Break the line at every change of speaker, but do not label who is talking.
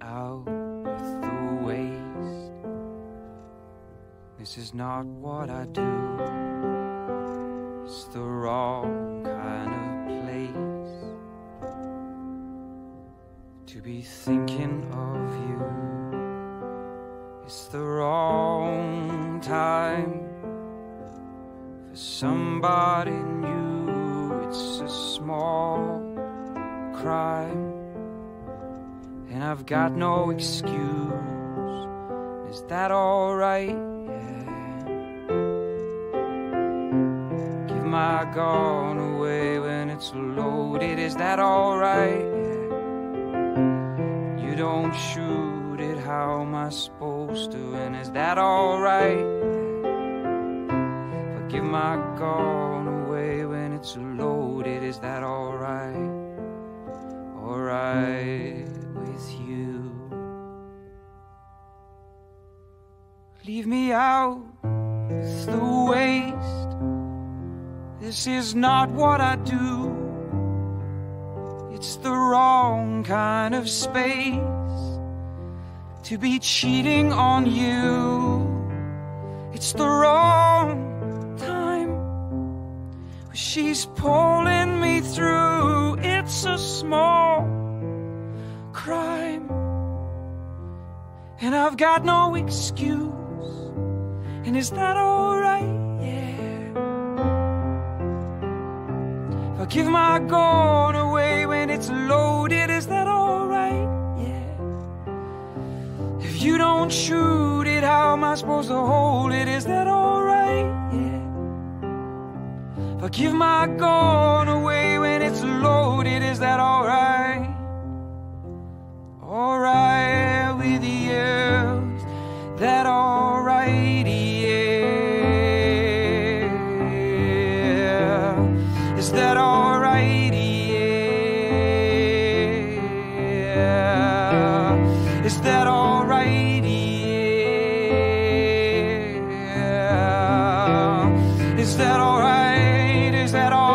out with the waste. This is not what I do. It's the wrong kind of place to be thinking of you. It's the wrong time for somebody new. It's a small crime, and I've got no excuse. Is that alright? Yeah. Give my gun away when it's loaded. Is that alright? Yeah. You don't shoot it. How am I supposed to? And is that alright? Give my gun away when it's loaded, is that alright? Alright you? Leave me out with the waste. This is not what I do. It's the wrong kind of space to be cheating on you. It's the wrong time. She's pulling me through. It's a small crime. And I've got no excuse. And is that alright? Yeah. If I give my gun away when it's loaded, is that alright? Yeah. If you don't shoot it, how am I supposed to hold it? Is that alright? Yeah. If I give my gun Is that alright? Yeah. Is that alright? Is that alright?